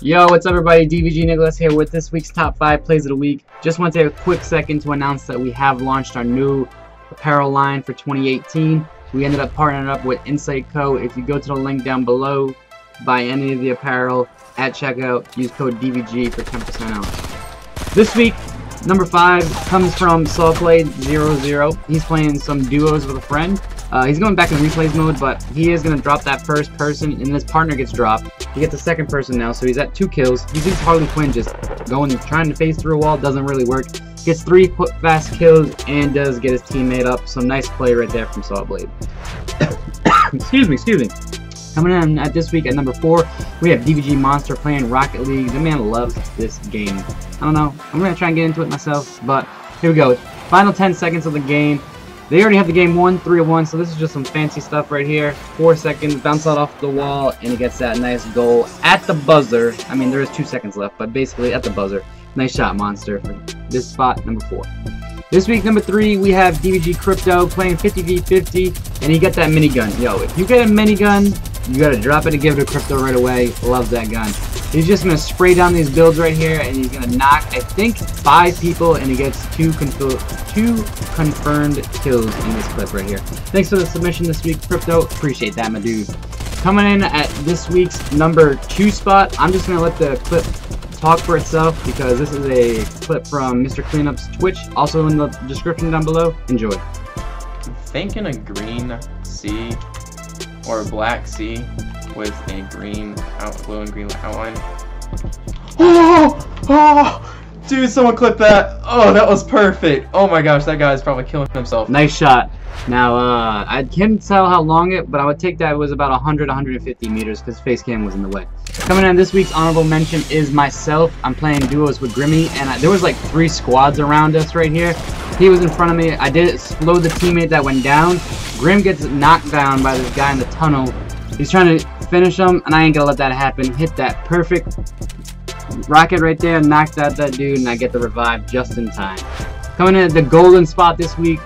Yo, what's up everybody? DVG Nigalis here with this week's top 5 plays of the week. Just want to take a quick second to announce that we have launched our new apparel line for 2018. We ended up partnering up with Insight Co. If you go to the link down below, buy any of the apparel at checkout, use code DVG for 10% off. This week, number 5 comes from Sawblade00. He's playing some duos with a friend. Uh, he's going back in replays mode, but he is going to drop that first person, and his partner gets dropped. He gets a second person now, so he's at two kills. He sees Harley Quinn just going, trying to phase through a wall, doesn't really work. Gets three fast kills, and does get his teammate up. So nice play right there from Sawblade. excuse me, excuse me. Coming in at this week at number four, we have DVG Monster playing Rocket League. The man loves this game. I don't know. I'm going to try and get into it myself, but here we go. Final 10 seconds of the game. They already have the game won, 3-1, so this is just some fancy stuff right here. Four seconds, bounce out off the wall, and he gets that nice goal at the buzzer. I mean, there is two seconds left, but basically at the buzzer. Nice shot, Monster, for this spot, number four. This week, number three, we have DVG Crypto playing 50v50, and he got that minigun. Yo, if you get a minigun, you gotta drop it and give it to Crypto right away. Love that gun. He's just to spray down these builds right here, and he's to knock, I think, five people, and he gets two, two confirmed kills in this clip right here. Thanks for the submission this week, Crypto. Appreciate that, my dude. Coming in at this week's number two spot, I'm just to let the clip talk for itself because this is a clip from Mr. Cleanup's Twitch, also in the description down below. Enjoy. I'm thinking a green C or black sea with a green out blue and green outline. Oh, oh, dude, someone clip that. Oh, that was perfect. Oh my gosh, that guy's probably killing himself. Nice shot. Now, uh, I can't tell how long it, but I would take that it was about 100, 150 meters because face cam was in the way. Coming in this week's honorable mention is myself. I'm playing duos with Grimmy, and I, there was like three squads around us right here. He was in front of me. I did explode the teammate that went down. Grim gets knocked down by this guy in the tunnel. He's trying to finish him, and I ain't gonna let that happen. Hit that perfect rocket right there, knocked out that dude, and I get the revive just in time. Coming in at the golden spot this week,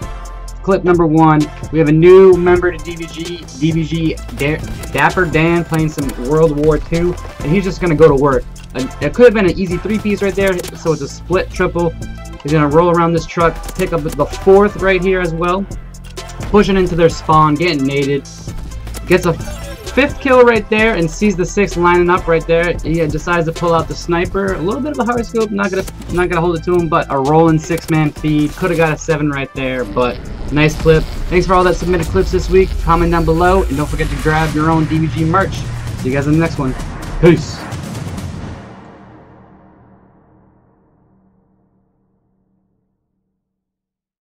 clip number one, we have a new member to DVG, DVG Dapper Dan playing some World War II, and he's just gonna go to work. It could have been an easy three-piece right there, so it's a split triple. He's gonna roll around this truck, pick up the fourth right here as well, pushing into their spawn, getting naded, gets a Fifth kill right there and sees the sixth lining up right there. He decides to pull out the sniper. A little bit of a hard scope, not gonna not gonna hold it to him, but a rolling six-man feed. Could have got a seven right there, but nice clip. Thanks for all that submitted clips this week. Comment down below and don't forget to grab your own DVG merch. See you guys in the next one. Peace.